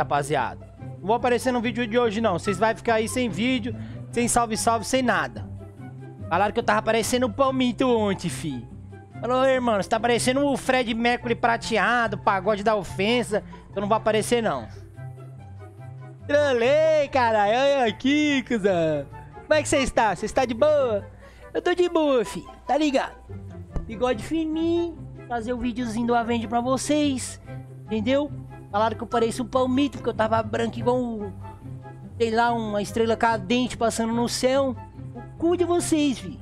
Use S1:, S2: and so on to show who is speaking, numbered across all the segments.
S1: Rapaziada? Não vou aparecer no vídeo de hoje, não. Vocês vão ficar aí sem vídeo, sem salve-salve, sem nada. Falaram que eu tava parecendo o Palmito ontem, fi. Falou, irmão, você tá parecendo o Fred Mercury prateado, pagode da ofensa. Eu não vou aparecer, não. Trolei, caralho. Olha aqui, cuzão. Como é que você está? Você está de boa? Eu tô de boa, fi. Tá ligado? Bigode fininho. Fazer o um videozinho do Avenge pra vocês. Entendeu? Falaram que eu pareço um palmito, porque eu tava branco igual um... Sei lá, uma estrela cadente passando no céu. O cu de vocês, fi.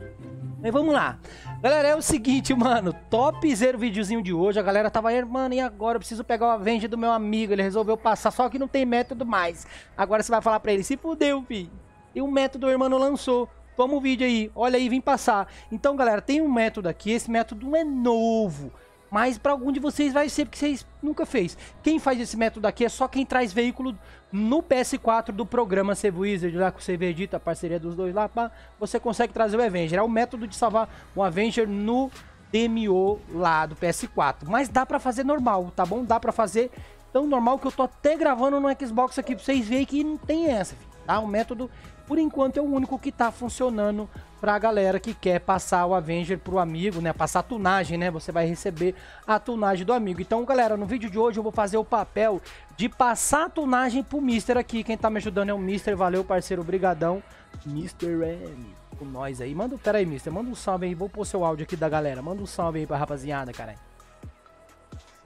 S1: Mas vamos lá. Galera, é o seguinte, mano. Top zero videozinho de hoje. A galera tava aí, mano, e agora? Eu preciso pegar o Avenger do meu amigo. Ele resolveu passar, só que não tem método mais. Agora você vai falar pra ele, se fudeu, fi. E o método o irmão lançou. Toma o vídeo aí. Olha aí, vim passar. Então, galera, tem um método aqui. Esse método é novo. Mas para algum de vocês vai ser porque vocês nunca fez. Quem faz esse método aqui é só quem traz veículo no PS4 do programa Save Wizard, lá com o Save Edit, a parceria dos dois lá, pá, você consegue trazer o Avenger. É o método de salvar o Avenger no DMO lá do PS4. Mas dá para fazer normal, tá bom? Dá para fazer tão normal que eu tô até gravando no Xbox aqui pra vocês verem que não tem essa, tá? O método, por enquanto, é o único que tá funcionando pra galera que quer passar o Avenger pro amigo, né? Passar a tunagem, né? Você vai receber a tunagem do amigo. Então, galera, no vídeo de hoje eu vou fazer o papel de passar a tunagem pro Mister aqui. Quem tá me ajudando é o Mister. Valeu, parceiro. Obrigadão. Mister M. Com nós aí. Manda, pera aí, Mister. Manda um salve aí. Vou pôr seu áudio aqui da galera. Manda um salve aí pra rapaziada, caralho.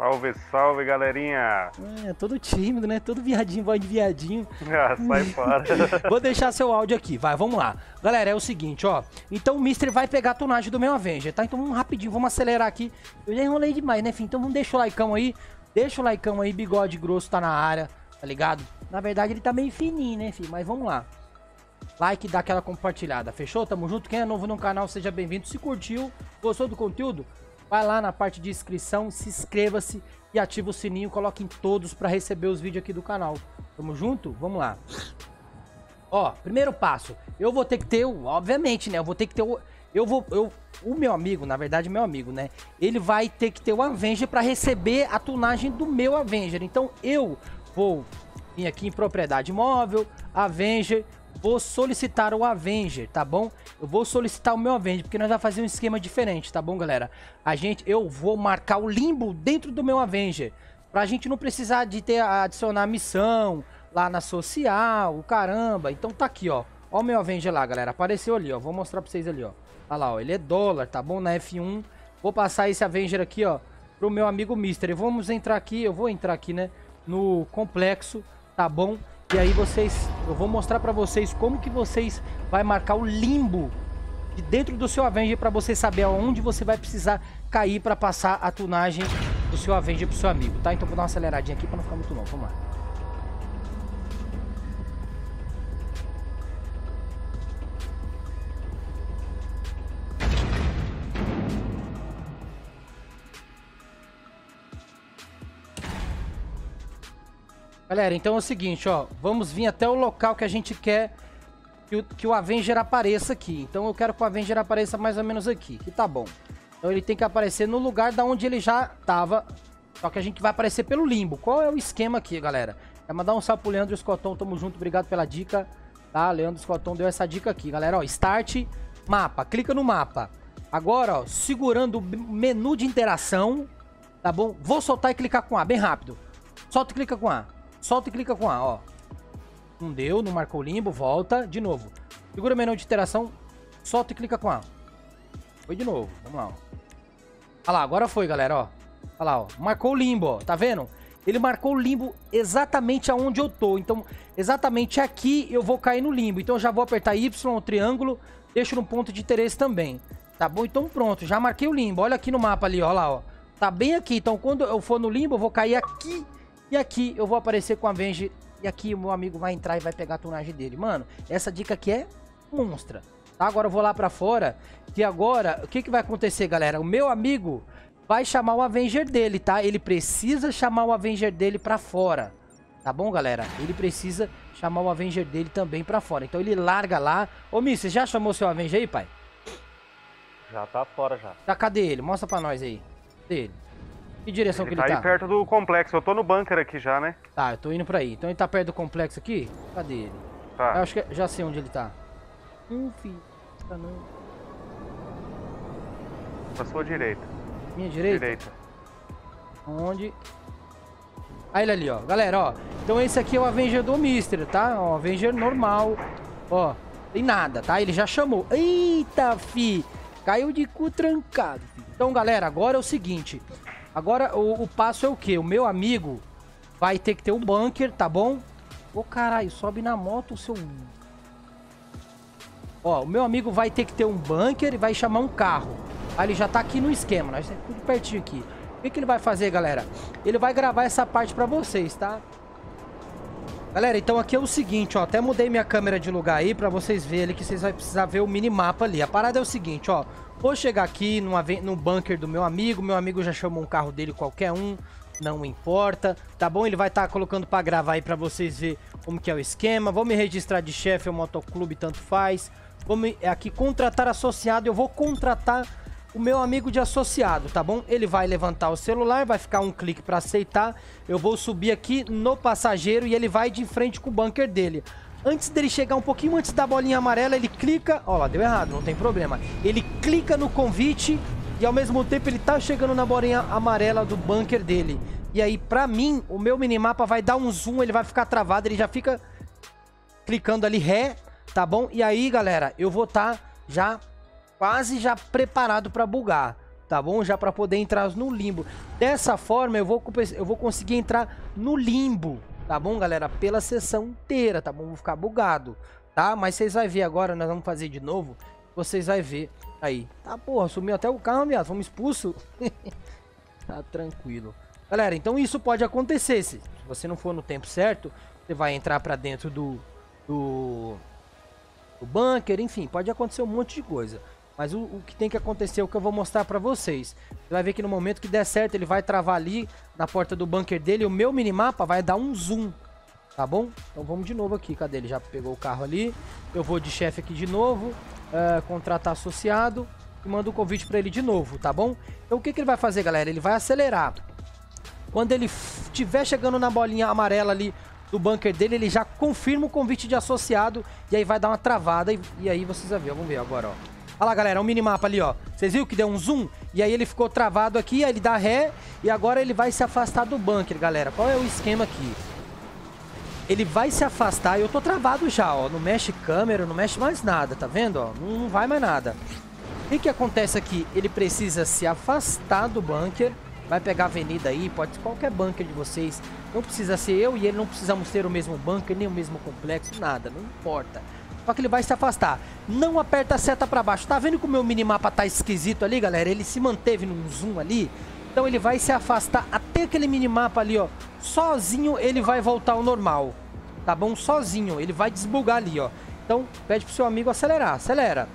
S2: Salve, salve, galerinha!
S1: É, todo tímido, né? Todo viadinho, voz de viadinho.
S2: Ah, sai fora.
S1: Vou deixar seu áudio aqui, vai, vamos lá. Galera, é o seguinte, ó. Então o Mister vai pegar a tonagem do meu Avenger, tá? Então vamos rapidinho, vamos acelerar aqui. Eu já enrolei demais, né, filho? Então vamos deixar o likeão aí. Deixa o likeão aí, bigode grosso tá na área, tá ligado? Na verdade ele tá meio fininho, né, filho? Mas vamos lá. Like, dá aquela compartilhada, fechou? Tamo junto. Quem é novo no canal, seja bem-vindo. Se curtiu, gostou do conteúdo, Vai lá na parte de inscrição, se inscreva-se e ativa o sininho, coloque em todos para receber os vídeos aqui do canal. Tamo junto? Vamos lá. Ó, primeiro passo, eu vou ter que ter, obviamente, né? Eu vou ter que ter o eu vou eu o meu amigo, na verdade, meu amigo, né? Ele vai ter que ter o Avenger para receber a tunagem do meu Avenger. Então eu vou vir aqui em propriedade móvel, Avenger, vou solicitar o Avenger, tá bom? Eu vou solicitar o meu Avenger, porque nós vamos fazer um esquema diferente, tá bom, galera? A gente, eu vou marcar o limbo dentro do meu Avenger, pra gente não precisar de ter, adicionar missão lá na social, o caramba. Então tá aqui, ó. Ó o meu Avenger lá, galera. Apareceu ali, ó. Vou mostrar pra vocês ali, ó. Olha lá, ó. Ele é dólar, tá bom? Na F1. Vou passar esse Avenger aqui, ó, pro meu amigo Mister. vamos entrar aqui, eu vou entrar aqui, né, no complexo, tá bom? E aí vocês, eu vou mostrar para vocês como que vocês vai marcar o limbo de dentro do seu Avenger para você saber aonde você vai precisar cair para passar a tunagem do seu Avenger pro seu amigo, tá? Então vou dar uma aceleradinha aqui para não ficar muito longo, vamos lá. Galera, então é o seguinte, ó. Vamos vir até o local que a gente quer que o, que o Avenger apareça aqui. Então eu quero que o Avenger apareça mais ou menos aqui, que tá bom. Então ele tem que aparecer no lugar da onde ele já tava. Só que a gente vai aparecer pelo limbo. Qual é o esquema aqui, galera? É mandar um salve pro Leandro Escotão, tamo junto, obrigado pela dica. Tá, Leandro Escotão deu essa dica aqui, galera, ó. Start, mapa, clica no mapa. Agora, ó, segurando o menu de interação, tá bom? Vou soltar e clicar com A, bem rápido. Solta e clica com A. Solta e clica com A, ó. Não deu, não marcou o limbo, volta. De novo. Segura o menu de interação, solta e clica com A. Foi de novo, vamos lá, ó. Olha lá, agora foi, galera, ó. Olha lá, ó. Marcou o limbo, ó. Tá vendo? Ele marcou o limbo exatamente aonde eu tô. Então, exatamente aqui eu vou cair no limbo. Então, eu já vou apertar Y, o triângulo, deixo no ponto de interesse também. Tá bom? Então, pronto. Já marquei o limbo. Olha aqui no mapa ali, ó lá, ó. Tá bem aqui. Então, quando eu for no limbo, eu vou cair aqui e aqui eu vou aparecer com a Venge e aqui o meu amigo vai entrar e vai pegar a tunagem dele. Mano, essa dica aqui é monstra. Tá? Agora eu vou lá pra fora, que agora, o que que vai acontecer, galera? O meu amigo vai chamar o Avenger dele, tá? Ele precisa chamar o Avenger dele pra fora. Tá bom, galera? Ele precisa chamar o Avenger dele também pra fora. Então ele larga lá. Ô, Miss, você já chamou seu Avenger aí, pai?
S2: Já tá fora, já.
S1: Tá, cadê ele? Mostra pra nós aí. Cadê ele? Que direção
S2: Ele
S1: que
S2: tá
S1: ele
S2: aí
S1: tá?
S2: perto do complexo. Eu tô no bunker aqui já, né?
S1: Tá, eu tô indo pra aí. Então ele tá perto do complexo aqui? Cadê ele? Eu
S2: Tá.
S1: acho que já sei onde ele tá. Hum, filho. Tá não.
S2: Pra sua direita.
S1: Minha direita?
S2: Direita.
S1: Onde? Aí ele ali, ó. Galera, ó. Então esse aqui é o Avenger do Mister, tá? Ó, Avenger normal. Ó, tem nada, tá? Ele já chamou. Eita, fi. Caiu de cu trancado, fi. Então, galera, agora é o seguinte. Agora o, o passo é o quê? O meu amigo vai ter que ter um bunker, tá bom? Ô, caralho, sobe na moto seu... Ó, o meu amigo vai ter que ter um bunker e vai chamar um carro. Aí ele já tá aqui no esquema, nós estamos tudo pertinho aqui. O que, que ele vai fazer, galera? Ele vai gravar essa parte pra vocês, tá? Galera, então aqui é o seguinte, ó. Até mudei minha câmera de lugar aí pra vocês verem que vocês vão precisar ver o minimapa ali. A parada é o seguinte, ó. Vou chegar aqui numa, no bunker do meu amigo. Meu amigo já chamou um carro dele qualquer um. Não importa, tá bom? Ele vai estar colocando pra gravar aí pra vocês verem como que é o esquema. Vou me registrar de chefe ou motoclube, tanto faz. Vou me, é aqui contratar associado. Eu vou contratar o meu amigo de associado, tá bom? Ele vai levantar o celular, vai ficar um clique para aceitar. Eu vou subir aqui no passageiro e ele vai de frente com o bunker dele. Antes dele chegar um pouquinho antes da bolinha amarela, ele clica. Ó lá, deu errado, não tem problema. Ele clica no convite e ao mesmo tempo ele tá chegando na bolinha amarela do bunker dele. E aí, pra mim, o meu minimapa vai dar um zoom, ele vai ficar travado, ele já fica clicando ali ré, tá bom? E aí, galera, eu vou estar já quase já preparado para bugar, tá bom? Já para poder entrar no limbo. Dessa forma, eu vou, eu vou conseguir entrar no limbo, tá bom, galera? Pela sessão inteira, tá bom? Vou ficar bugado, tá? Mas vocês vão ver agora, nós vamos fazer de novo. Vocês vão ver aí. Tá, porra, sumiu até o carro, viado. Fomos expulsos. tá tranquilo. Galera, então isso pode acontecer. Se você não for no tempo certo, você vai entrar para dentro do, do, do bunker, enfim, pode acontecer um monte de coisa. Mas o, o que tem que acontecer é o que eu vou mostrar pra vocês. Você vai ver que no momento que der certo, ele vai travar ali na porta do bunker dele. O meu minimapa vai dar um zoom, tá bom? Então vamos de novo aqui. Cadê ele? Já pegou o carro ali. Eu vou de chefe aqui de novo. é, contratar associado. E mando um convite pra ele de novo, tá bom? Então o que, que ele vai fazer, galera? Ele vai acelerar. Quando ele estiver chegando na bolinha amarela ali do bunker dele, ele já confirma o convite de associado e aí vai dar uma travada e, e aí vocês vão ver, vamos ver agora, ó. Olha lá, galera, o minimapa ali, ó. Vocês viram que deu um zoom? E aí ele ficou travado aqui, aí ele dá ré e agora ele vai se afastar do bunker, galera. Qual é o esquema aqui? Ele vai se afastar, eu tô travado já, ó. Não mexe câmera, não mexe mais nada, tá vendo, ó? Não, não vai mais nada. O que que acontece aqui? Ele precisa se afastar do bunker, vai pegar a avenida aí, pode ser qualquer bunker de vocês. Não precisa ser eu e ele, não precisamos ter o mesmo bunker, nem o mesmo complexo, nada, não importa. Só que ele vai se afastar. Não aperta a seta pra baixo. Tá vendo que o meu minimapa tá esquisito ali, galera? Ele se manteve num zoom ali. Então ele vai se afastar até aquele minimapa ali, ó. Sozinho ele vai voltar ao normal. Tá bom? Sozinho. Ele vai desbugar ali, ó. Então pede pro seu amigo acelerar. Acelera.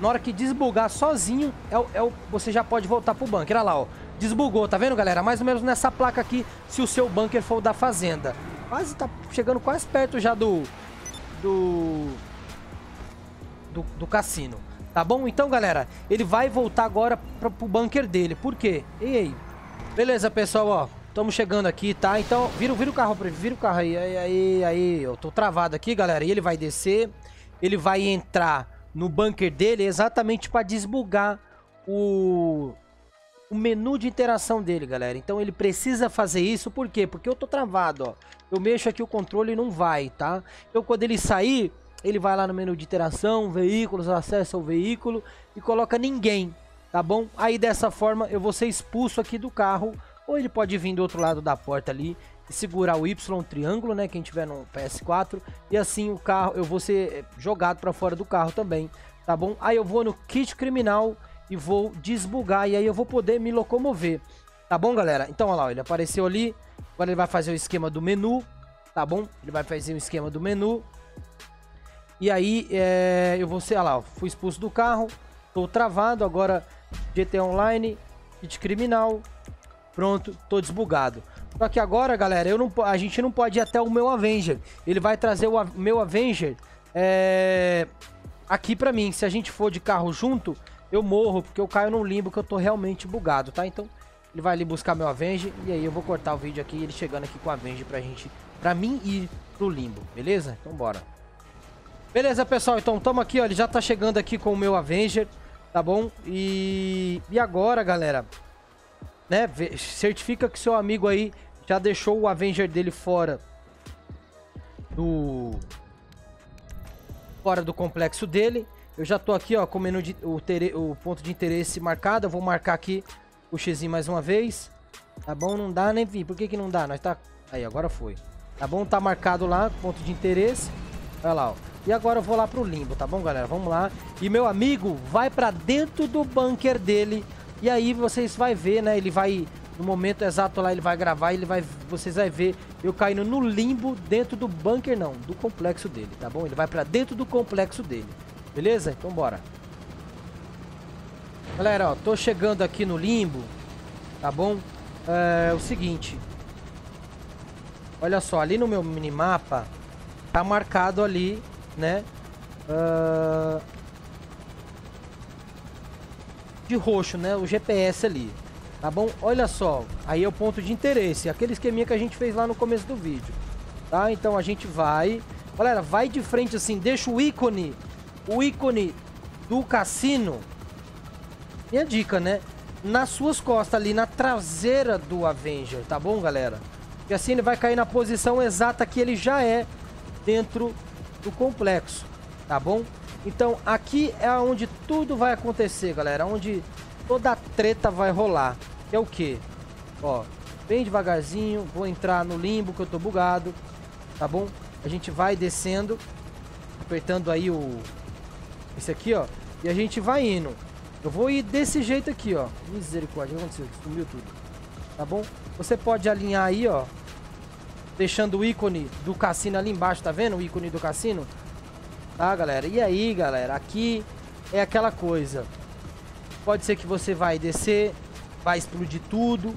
S1: Na hora que desbugar sozinho, é o, é o- você já pode voltar pro bunker. Olha lá, ó. Desbugou, tá vendo, galera? Mais ou menos nessa placa aqui, se o seu bunker for o da fazenda. Quase tá chegando quase perto já do... Do... Do, do cassino. Tá bom? Então, galera, ele vai voltar agora pra, pro bunker dele. Por quê? Ei, ei. Beleza, pessoal, ó. Estamos chegando aqui, tá? Então, vira, vira o carro pra vira o carro aí. Aí, aí, aí. Eu tô travado aqui, galera. E ele vai descer. Ele vai entrar no bunker dele exatamente pra desbugar o o menu de interação dele, galera. Então ele precisa fazer isso, por quê? Porque eu tô travado, ó. Eu mexo aqui o controle e não vai, tá? Então quando ele sair, ele vai lá no menu de interação, veículos, acessa o veículo e coloca ninguém, tá bom? Aí dessa forma eu vou ser expulso aqui do carro, ou ele pode vir do outro lado da porta ali e segurar o Y triângulo, né, quem tiver no PS4, e assim o carro, eu vou ser eh, jogado para fora do carro também, tá bom? Aí eu vou no kit criminal e vou desbugar e aí eu vou poder me locomover. Tá bom, galera? Então, olha lá, ele apareceu ali. Agora ele vai fazer o esquema do menu, tá bom? Ele vai fazer o esquema do menu. E aí, é, eu vou ser, olha lá, fui expulso do carro, tô travado, agora GT Online, kit criminal, pronto, tô desbugado. Só que agora, galera, não, a gente não pode ir até o meu Avenger. Ele vai trazer o meu Avenger é, aqui pra mim. Se a gente for de carro junto, eu morro, porque eu caio num limbo que eu tô realmente bugado, tá? Então, Ele vai ali buscar meu Avenge. E aí eu vou cortar o vídeo aqui, ele chegando aqui com a Avenge pra gente... Pra mim ir pro limbo, beleza? Então bora. Beleza, pessoal. Então tamo aqui, ó. Ele já tá chegando aqui com o meu Avenger, tá bom? E... E agora, galera... Né? Certifica que seu amigo aí já deixou o Avenger dele fora do fora do complexo dele. Eu já tô aqui, ó, com o, menu de, o, o ponto de interesse marcado. Eu vou marcar aqui o X mais uma vez. Tá bom? Não dá, nem vi. Por que que não dá? Nós tá... Aí, agora foi. Tá bom? Tá marcado lá, ponto de interesse. Olha lá, ó. E agora eu vou lá pro limbo, tá bom, galera? Vamos lá. E meu amigo vai pra dentro do bunker dele. E aí vocês vai ver, né? Ele vai no momento exato lá ele vai gravar, ele vai, vocês vai ver eu caindo no limbo dentro do bunker não, do complexo dele, tá bom? Ele vai pra dentro do complexo dele, beleza? Então bora. Galera, ó, tô chegando aqui no limbo, tá bom? É, o seguinte, olha só, ali no meu minimapa tá marcado ali, né? Uh, de roxo, né? O GPS ali. Tá bom? Olha só, aí é o ponto de interesse, aquele esqueminha que a gente fez lá no começo do vídeo. Tá? Então a gente vai... Galera, vai de frente assim, deixa o ícone, o ícone do cassino. Minha dica, né? Nas suas costas ali, na traseira do Avenger, tá bom, galera? E assim ele vai cair na posição exata que ele já é dentro do complexo, tá bom? Então aqui é onde tudo vai acontecer, galera, onde toda a treta vai rolar. Que é o que? Ó, bem devagarzinho, vou entrar no limbo que eu tô bugado, tá bom? A gente vai descendo, apertando aí o... Esse aqui, ó, e a gente vai indo. Eu vou ir desse jeito aqui, ó. Misericórdia, o que aconteceu? Sumiu tudo. Tá bom? Você pode alinhar aí, ó. Deixando o ícone do cassino ali embaixo, tá vendo? O ícone do cassino. Tá, galera? E aí, galera? Aqui é aquela coisa. Pode ser que você vai descer, vai explodir tudo,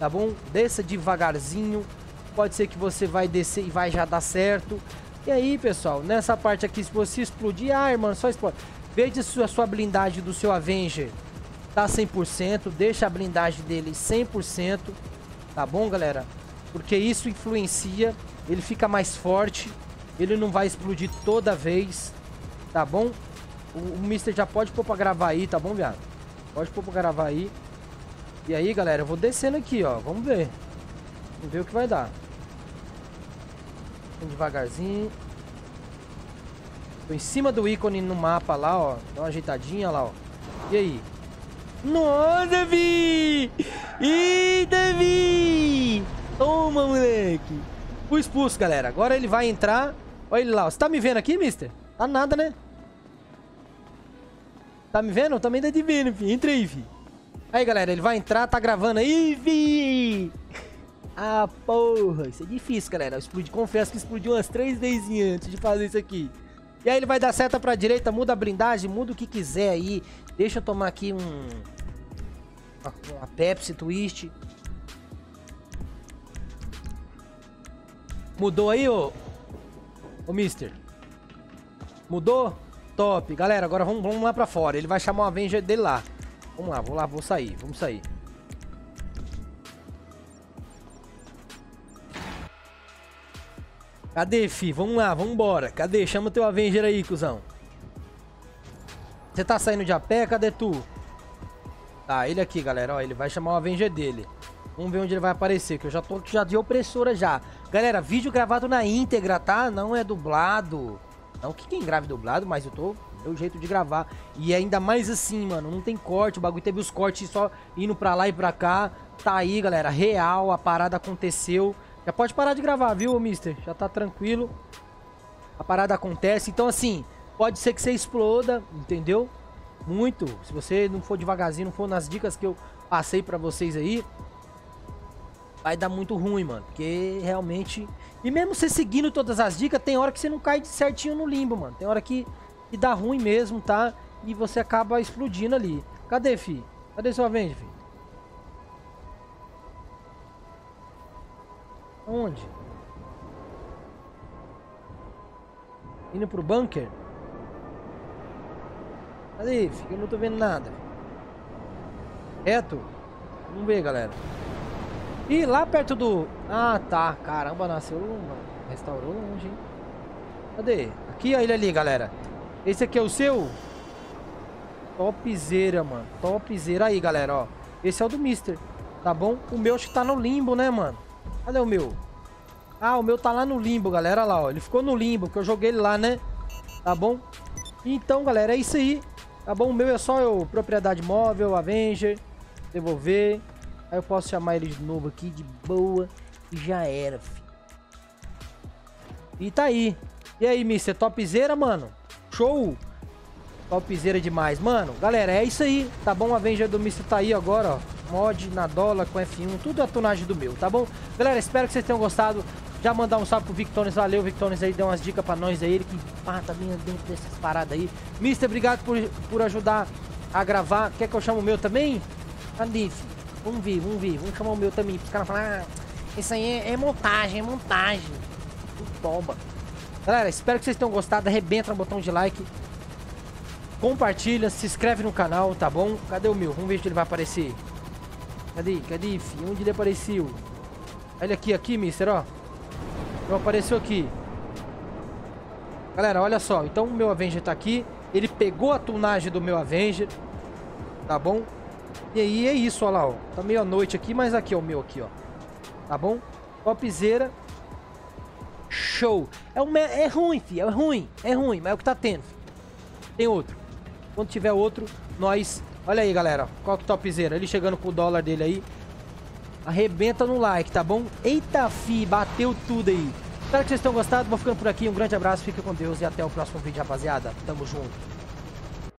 S1: tá bom? Desça devagarzinho, pode ser que você vai descer e vai já dar certo. E aí, pessoal, nessa parte aqui, se você explodir, ah, irmão, só explode. Veja se a sua blindagem do seu Avenger tá 100%, deixa a blindagem dele 100%, tá bom, galera? Porque isso influencia, ele fica mais forte, ele não vai explodir toda vez, tá bom? O, o Mister já pode pôr pra gravar aí, tá bom, viado? Pode pôr pra gravar aí. E aí, galera, eu vou descendo aqui, ó. Vamos ver. Vamos ver o que vai dar. Devagarzinho. Tô em cima do ícone no mapa lá, ó. Dá uma ajeitadinha lá, ó. E aí? Nossa, Vi! Ih, Davi! Toma, moleque! Fui expulso, galera. Agora ele vai entrar. Olha ele lá. Você tá me vendo aqui, mister? Tá nada, né? Tá me vendo? Eu também tá te vendo, filho. Entra aí, filho. Aí, galera, ele vai entrar, tá gravando aí, vi! Ah, porra, isso é difícil, galera. Explodi, confesso que explodiu umas três vezes antes de fazer isso aqui. E aí ele vai dar seta pra direita, muda a blindagem, muda o que quiser aí. Deixa eu tomar aqui um... Uma, Pepsi Twist. Mudou aí, ô... Ô, mister? Mudou? Top. Galera, agora vamos, vamos lá pra fora. Ele vai chamar o Avenger dele lá. Vamos lá, vou lá, vou sair. Vamos sair. Cadê, fi? Vamos lá, vamos embora. Cadê? Chama o teu Avenger aí, cuzão. Você tá saindo de a pé? Cadê tu? Tá, ele aqui, galera. Ó, ele vai chamar o Avenger dele. Vamos ver onde ele vai aparecer, que eu já tô já de opressora já. Galera, vídeo gravado na íntegra, tá? Não é dublado. Não que quem grave dublado, mas eu tô meu jeito de gravar. E ainda mais assim, mano, não tem corte, o bagulho teve os cortes só indo pra lá e pra cá. Tá aí, galera, real, a parada aconteceu. Já pode parar de gravar, viu, mister? Já tá tranquilo. A parada acontece, então assim, pode ser que você exploda, entendeu? Muito. Se você não for devagarzinho, não for nas dicas que eu passei pra vocês aí, vai dar muito ruim, mano. Porque realmente... E mesmo você seguindo todas as dicas, tem hora que você não cai certinho no limbo, mano. Tem hora que e dá ruim mesmo, tá? E você acaba explodindo ali. Cadê, fi? Cadê sua vende, fi? Onde? Indo pro bunker? Cadê, fi? Eu não tô vendo nada. Reto? Vamos ver, galera. E lá perto do... Ah, tá. Caramba, nasceu... Restaurou longe, hein? Cadê? Aqui, ó, ele ali, galera. Esse aqui é o seu? Topzera, mano. Topzera aí, galera, ó. Esse é o do Mister, tá bom? O meu acho que tá no limbo, né, mano? Cadê o meu? Ah, o meu tá lá no limbo, galera. Olha lá, ó. Ele ficou no limbo, que eu joguei ele lá, né? Tá bom? Então, galera, é isso aí. Tá bom? O meu é só eu, propriedade móvel, Avenger, devolver. Aí eu posso chamar ele de novo aqui, de boa. E já era, filho. E tá aí. E aí, Mister, topzera, mano? Show! Topzera demais. Mano, galera, é isso aí, tá bom? A Avenger do Mister tá aí agora, ó. Mod na dólar com F1, tudo a tonagem do meu, tá bom? Galera, espero que vocês tenham gostado. Já mandar um salve pro Victones, valeu, Victones aí, deu umas dicas pra nós aí, ele que mata bem dentro dessas paradas aí. Mister, obrigado por, por ajudar a gravar. Quer que eu chame o meu também? Cadê, Vamos ver, vamos ver, vamos chamar o meu também, os caras falar, ah, isso aí é, é, montagem, é montagem. Toma. Galera, espero que vocês tenham gostado, arrebenta no botão de like. Compartilha, se inscreve no canal, tá bom? Cadê o meu? Vamos ver se ele vai aparecer. Cadê? Cadê, filho? Onde ele apareceu? Olha aqui, aqui, mister, ó. Não apareceu aqui. Galera, olha só. Então o meu Avenger tá aqui. Ele pegou a tunagem do meu Avenger. Tá bom? E aí é isso, olha lá, ó. Tá meia-noite aqui, mas aqui é o meu aqui, ó. Tá bom? Topzera. Show. É, um, é ruim, filho. É ruim. É ruim, mas é o que tá tendo. Tem outro. Quando tiver outro, nós... Olha aí, galera. Qual que é topzera? Ele chegando com o dólar dele aí. Arrebenta no like, tá bom? Eita, fi, bateu tudo aí. Espero que vocês tenham gostado. Vou ficando por aqui. Um grande abraço, fica com Deus e até o próximo vídeo, rapaziada. Tamo junto.